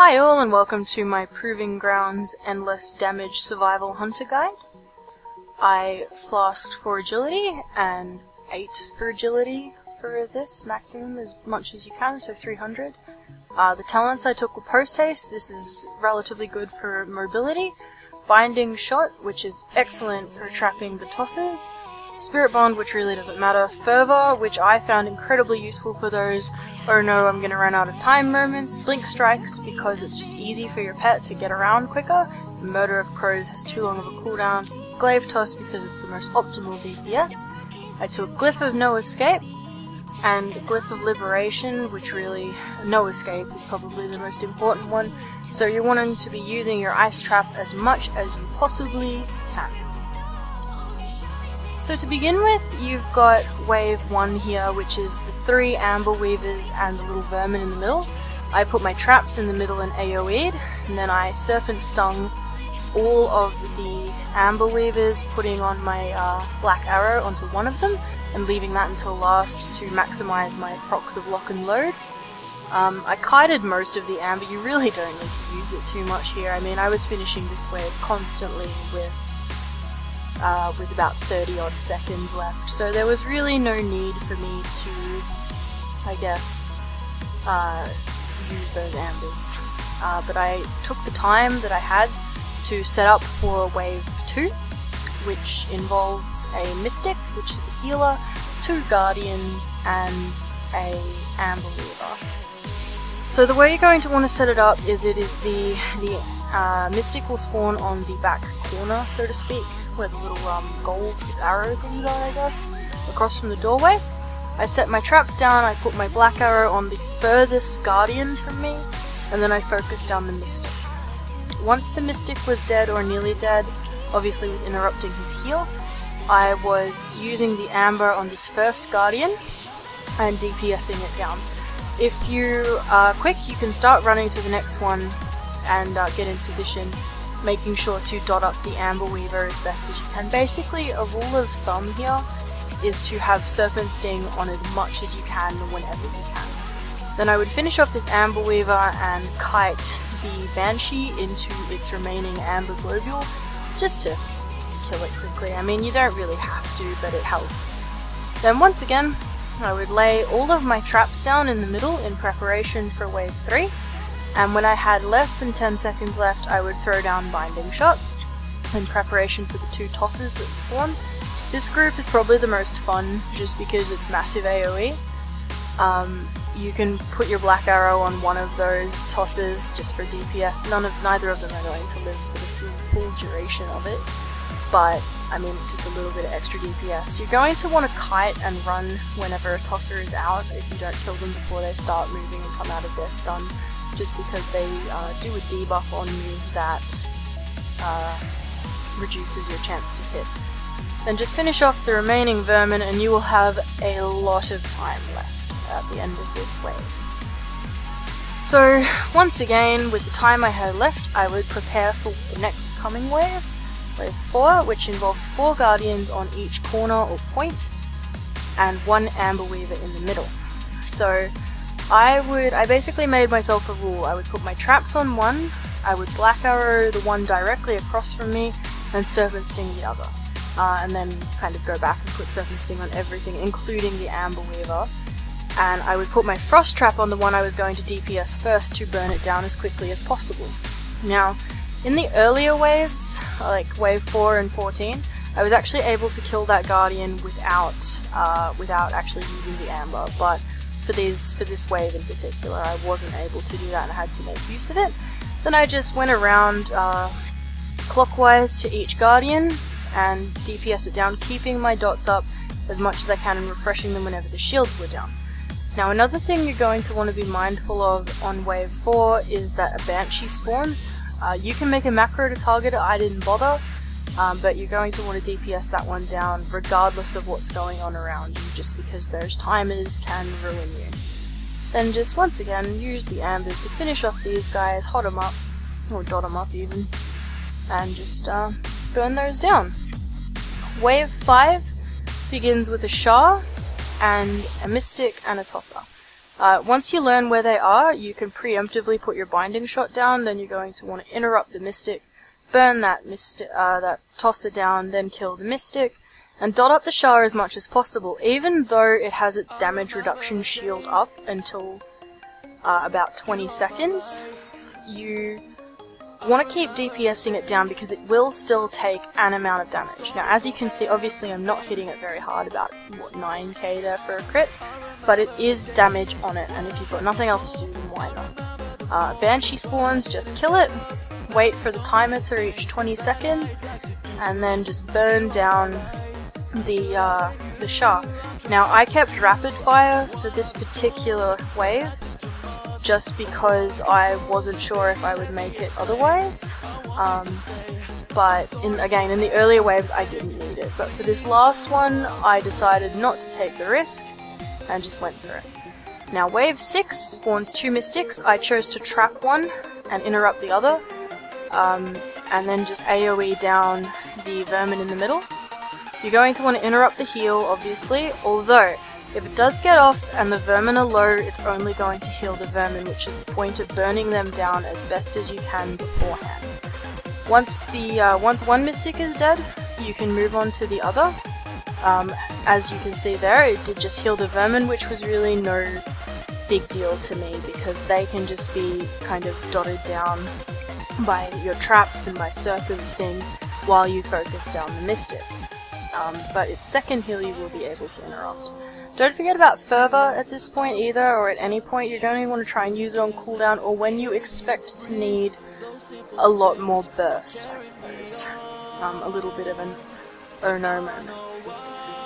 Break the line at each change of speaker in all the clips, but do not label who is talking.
Hi all and welcome to my Proving Grounds Endless Damage Survival Hunter Guide. I flasked for agility and 8 for agility for this, maximum as much as you can, so 300. Uh, the talents I took were Post Haste, this is relatively good for mobility. Binding Shot, which is excellent for trapping the tossers. Spirit Bond, which really doesn't matter. Fervor, which I found incredibly useful for those, oh no, I'm gonna run out of time moments. Blink Strikes, because it's just easy for your pet to get around quicker. Murder of Crows has too long of a cooldown. Glaive Toss, because it's the most optimal DPS. I took Glyph of No Escape, and Glyph of Liberation, which really, No Escape is probably the most important one. So you're wanting to be using your Ice Trap as much as you possibly can. So to begin with, you've got wave 1 here, which is the three Amber Weavers and the little vermin in the middle. I put my traps in the middle and AoE'd, and then I Serpent Stung all of the Amber Weavers, putting on my uh, Black Arrow onto one of them, and leaving that until last to maximize my procs of Lock and Load. Um, I kited most of the Amber, you really don't need to use it too much here. I mean, I was finishing this wave constantly with uh, with about 30 odd seconds left, so there was really no need for me to, I guess, uh, use those ambers. Uh, but I took the time that I had to set up for wave 2, which involves a Mystic, which is a healer, two Guardians, and a Amber Weaver. So the way you're going to want to set it up is it is the, the uh, Mystic will spawn on the back corner, so to speak, where the little um, gold arrow things are, I guess, across from the doorway. I set my traps down, I put my black arrow on the furthest guardian from me, and then I focused down the mystic. Once the mystic was dead or nearly dead, obviously interrupting his heal, I was using the amber on this first guardian and DPSing it down. If you are quick, you can start running to the next one and uh, get in position making sure to dot up the Amber Weaver as best as you can. Basically, a rule of thumb here is to have Serpent Sting on as much as you can whenever you can. Then I would finish off this Amber Weaver and kite the Banshee into its remaining Amber Globule, just to kill it quickly. I mean, you don't really have to, but it helps. Then once again, I would lay all of my traps down in the middle in preparation for wave 3, and when I had less than 10 seconds left, I would throw down Binding Shot in preparation for the two tosses that spawn. This group is probably the most fun just because it's massive AoE. Um, you can put your Black Arrow on one of those tosses just for DPS. None of neither of them are going to live for the full duration of it, but I mean it's just a little bit of extra DPS. You're going to want to kite and run whenever a tosser is out if you don't kill them before they start moving and come out of their stun just because they uh, do a debuff on you that uh, reduces your chance to hit. Then just finish off the remaining vermin and you will have a lot of time left at the end of this wave. So, once again, with the time I had left, I would prepare for the next coming wave, wave 4, which involves 4 guardians on each corner or point, and 1 amber weaver in the middle. So, I would, I basically made myself a rule. I would put my traps on one, I would black arrow the one directly across from me, and serpent sting the other. Uh, and then kind of go back and put serpent sting on everything, including the amber weaver. And I would put my frost trap on the one I was going to DPS first to burn it down as quickly as possible. Now, in the earlier waves, like wave 4 and 14, I was actually able to kill that guardian without uh, without actually using the amber, but for for this wave in particular. I wasn't able to do that and I had to make use of it. Then I just went around uh, clockwise to each guardian and DPS it down, keeping my dots up as much as I can and refreshing them whenever the shields were down. Now another thing you're going to want to be mindful of on wave 4 is that a Banshee spawns. Uh, you can make a macro to target it, I didn't bother, um, but you're going to want to DPS that one down regardless of what's going on around you, just because those timers can ruin you. Then just once again, use the ambers to finish off these guys, hot them up, or dot them up even, and just uh, burn those down. Wave 5 begins with a Sha and a Mystic and a Tosser. Uh, once you learn where they are, you can preemptively put your binding shot down, then you're going to want to interrupt the Mystic, burn that mystic, uh, that tosser down, then kill the Mystic, and dot up the Sha as much as possible, even though it has its damage reduction shield up until uh, about 20 seconds. You want to keep DPSing it down because it will still take an amount of damage. Now, as you can see, obviously I'm not hitting it very hard, about, what, 9k there for a crit, but it is damage on it, and if you've got nothing else to do, then why not? Uh, Banshee spawns, just kill it, wait for the timer to reach 20 seconds, and then just burn down the, uh, the Sha. Now, I kept rapid fire for this particular wave, just because I wasn't sure if I would make it otherwise. Um, but in, again, in the earlier waves, I didn't need it. But for this last one, I decided not to take the risk and just went for it. Now, wave 6 spawns two mystics. I chose to trap one and interrupt the other, um, and then just AoE down the vermin in the middle. You're going to want to interrupt the heal, obviously, although if it does get off and the vermin are low, it's only going to heal the vermin, which is the point of burning them down as best as you can beforehand. Once the uh, once one mystic is dead, you can move on to the other. Um, as you can see there, it did just heal the vermin, which was really no big deal to me because they can just be kind of dotted down by your traps and by serpent sting while you focus down the mystic. Um, but its second heal you will be able to interrupt. Don't forget about Fervor at this point either, or at any point you're going to want to try and use it on cooldown, or when you expect to need a lot more burst, I suppose. Um, a little bit of an oh no moment.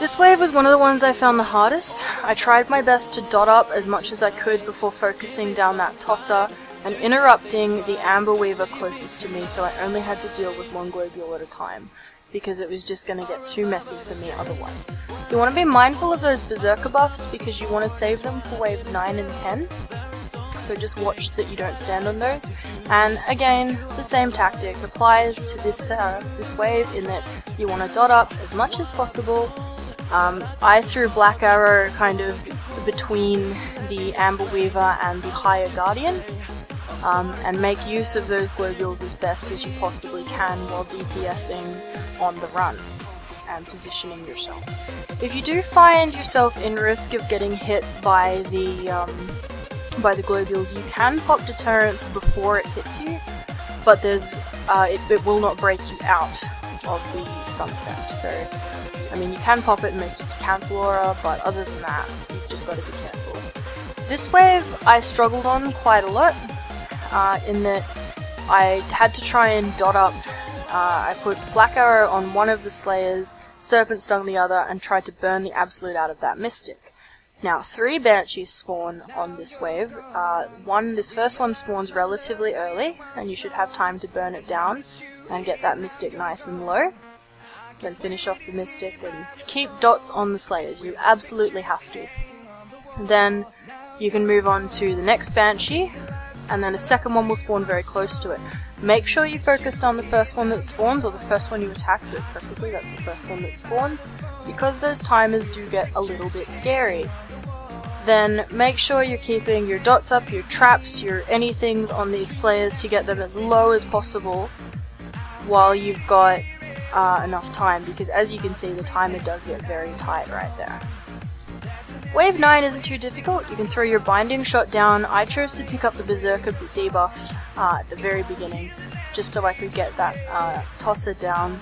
This wave was one of the ones I found the hardest. I tried my best to dot up as much as I could before focusing down that tosser and interrupting the Amber Weaver closest to me so I only had to deal with one globule at a time because it was just going to get too messy for me otherwise. You want to be mindful of those Berserker buffs because you want to save them for waves 9 and 10. So just watch that you don't stand on those. And again, the same tactic applies to this uh, this wave in that you want to dot up as much as possible. Um, I threw Black Arrow kind of between the Amber Weaver and the Higher Guardian, um, and make use of those globules as best as you possibly can while DPSing on the run and positioning yourself. If you do find yourself in risk of getting hit by the um, by the globules, you can pop Deterrence before it hits you, but there's uh, it, it will not break you out of the stun effect. So, I mean, you can pop it and make just a cancel aura, but other than that, you've just got to be careful. This wave I struggled on quite a lot, uh, in that I had to try and dot up. Uh, I put Black Arrow on one of the Slayers, Serpent Stung the other, and tried to burn the Absolute out of that Mystic. Now, three Banshees spawn on this wave. Uh, one, this first one spawns relatively early, and you should have time to burn it down and get that Mystic nice and low. Then finish off the Mystic and keep dots on the Slayers. You absolutely have to. Then you can move on to the next Banshee, and then a second one will spawn very close to it. Make sure you focused on the first one that spawns, or the first one you attack with, preferably that's the first one that spawns, because those timers do get a little bit scary. Then make sure you're keeping your dots up, your traps, your anythings on these slayers to get them as low as possible while you've got uh, enough time, because as you can see the timer does get very tight right there. Wave 9 isn't too difficult, you can throw your binding shot down. I chose to pick up the Berserker debuff uh, at the very beginning, just so I could get that uh, tosser down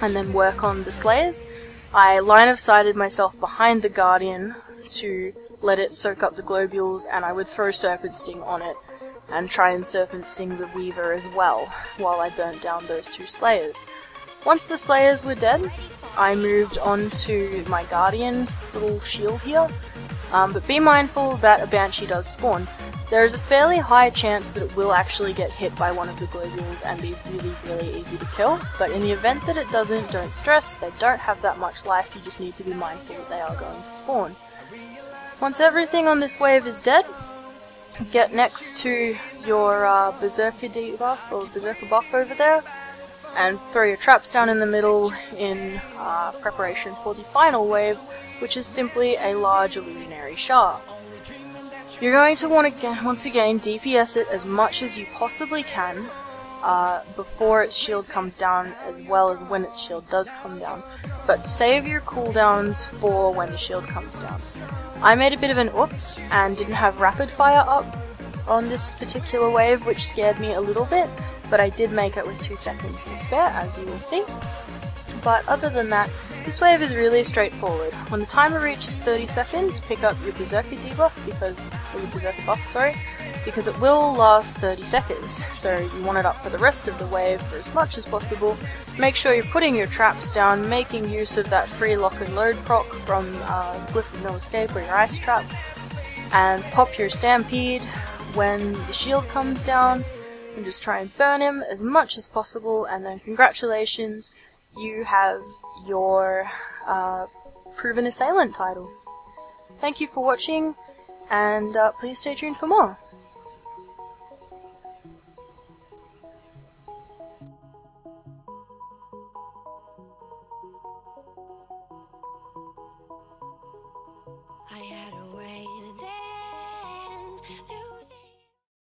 and then work on the Slayers. I line of sighted myself behind the Guardian to let it soak up the globules, and I would throw Serpent Sting on it and try and Serpent Sting the Weaver as well, while I burnt down those two Slayers. Once the Slayers were dead, I moved on to my Guardian little shield here, um, but be mindful that a Banshee does spawn. There is a fairly high chance that it will actually get hit by one of the globules and be really, really easy to kill, but in the event that it doesn't, don't stress, they don't have that much life, you just need to be mindful that they are going to spawn. Once everything on this wave is dead, get next to your uh, Berserker debuff or Berserker buff over there, and throw your traps down in the middle in uh, preparation for the final wave, which is simply a large illusionary Sha. You're going to want to, once again, DPS it as much as you possibly can uh, before its shield comes down, as well as when its shield does come down. But save your cooldowns for when the shield comes down. I made a bit of an oops and didn't have rapid fire up on this particular wave, which scared me a little bit, but I did make it with 2 seconds to spare, as you will see. But other than that, this wave is really straightforward. When the timer reaches 30 seconds, pick up your Berserker debuff, because, your Berserker buff, sorry, because it will last 30 seconds, so you want it up for the rest of the wave for as much as possible. Make sure you're putting your traps down, making use of that free lock and load proc from uh, Glyph of No Escape or your Ice Trap, and pop your Stampede when the shield comes down, and just try and burn him as much as possible, and then congratulations, you have your uh, Proven Assailant title. Thank you for watching, and uh, please stay tuned for more.